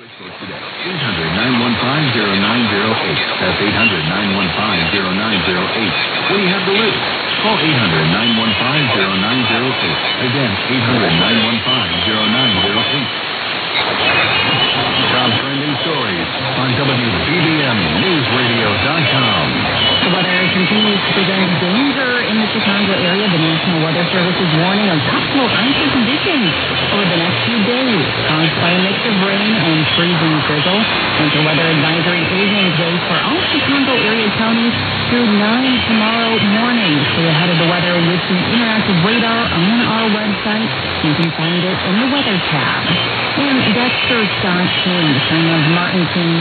Switchboard today. 800-915-0908. That's 800-915-0908. What do you have to lose? Call 800-915-0908. Again, 800-915-0908. Top trending stories on. The weather continues to present danger in the Chicago area. The National Weather Service is warning of possible icy conditions over the next few days, caused by a mix of rain and freezing drizzle. Winter weather advisory is in place for all Chicago area counties through 9 tomorrow morning. Stay ahead of the weather with the interactive radar on our website. You can find it in the weather tab. And Dexter Scott King, son of Martin King,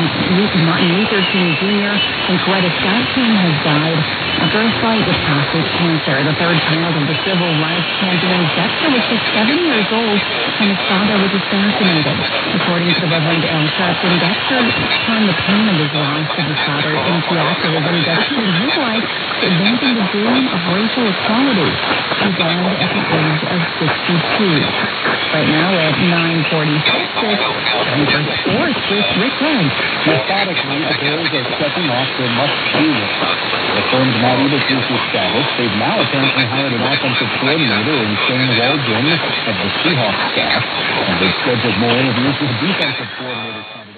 Martin Luther King Jr. and Coretta Scott King has died after a fight with cancer. The third child of the civil rights champion, Dexter was just seven years old when his father was assassinated. According to the Reverend Al Sharpton, Dexter turned the pain of his loss of his father into activism, dedicated his life to advancing the dream of racial equality. He died at the age of 62. Right now at 946, time for sports with Rick Red. Methodically, the Bills are stepping off their must-do list. The not able to establish. They've now apparently hired an offensive coordinator in Shane Waldron of the Seahawks staff, and they've scheduled more interviews with defensive coordinator.